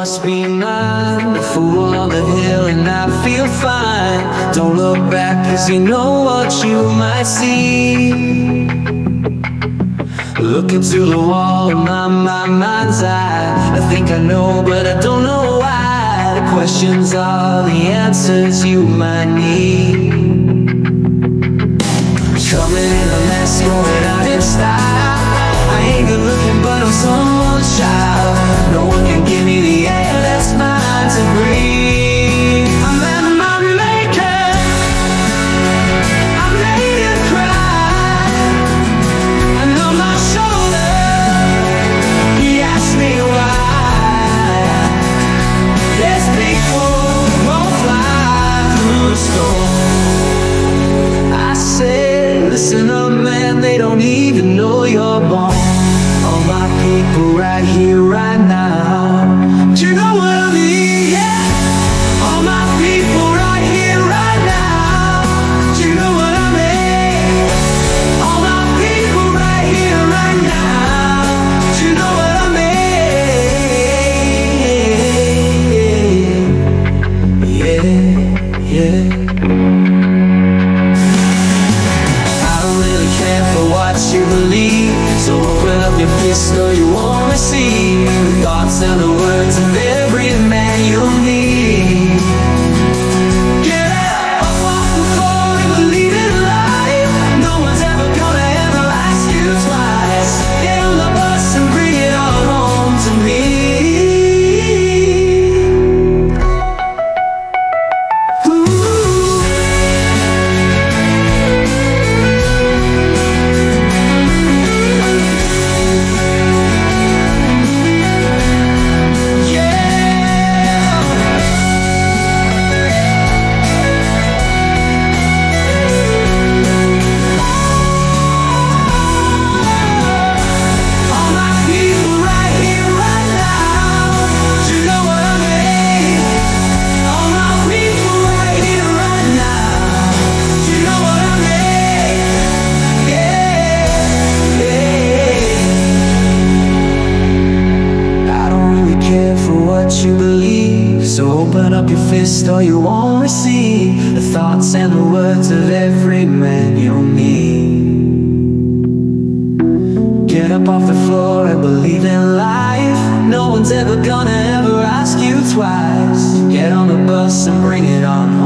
must be mine. The fool on the hill and I feel fine. Don't look back cause you know what you might see. Look into the wall of my, my mind's eye. I think I know but I don't know why. The questions are the answers you might need believe. So open up your fist or you won't receive The thoughts and the you believe. So open up your fist or you won't receive the thoughts and the words of every man you'll meet. Get up off the floor and believe in life. No one's ever gonna ever ask you twice. Get on the bus and bring it on.